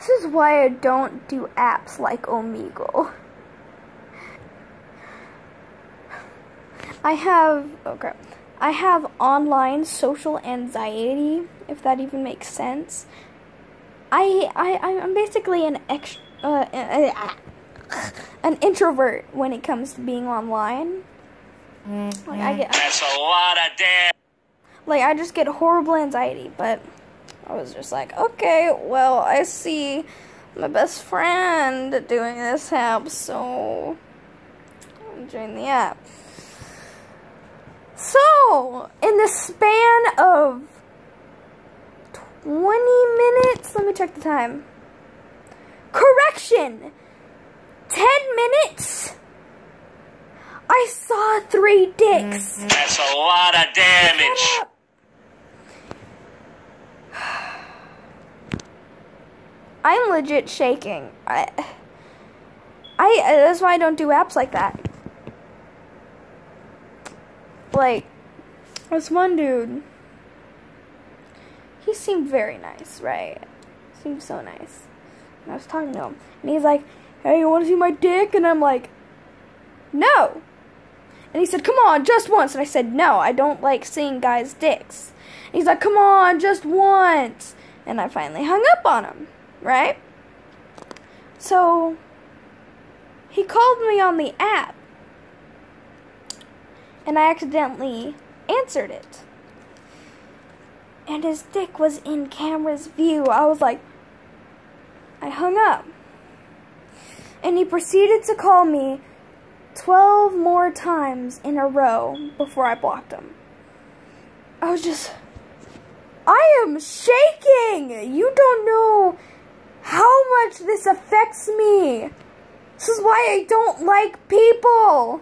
This is why I don't do apps like Omegle. I have oh okay. I have online social anxiety, if that even makes sense. I I I'm basically an ex uh, an introvert when it comes to being online. Like I get That's a lot of damn. like I just get horrible anxiety, but I was just like, okay, well, I see my best friend doing this app, so I'm join the app. So, in the span of 20 minutes, let me check the time. Correction! 10 minutes! I saw three dicks. That's a lot of damage. Shut up. I'm legit shaking. I, I that's why I don't do apps like that. Like this one dude. He seemed very nice, right? Seemed so nice. And I was talking to him, and he's like, "Hey, you want to see my dick?" And I'm like, "No." And he said, Come on, just once. And I said, No, I don't like seeing guys' dicks. And he's like, Come on, just once. And I finally hung up on him, right? So he called me on the app. And I accidentally answered it. And his dick was in camera's view. I was like, I hung up. And he proceeded to call me 12 more times in a row before I blocked him. I was just. I am shaking! You don't know how much this affects me. This is why I don't like people.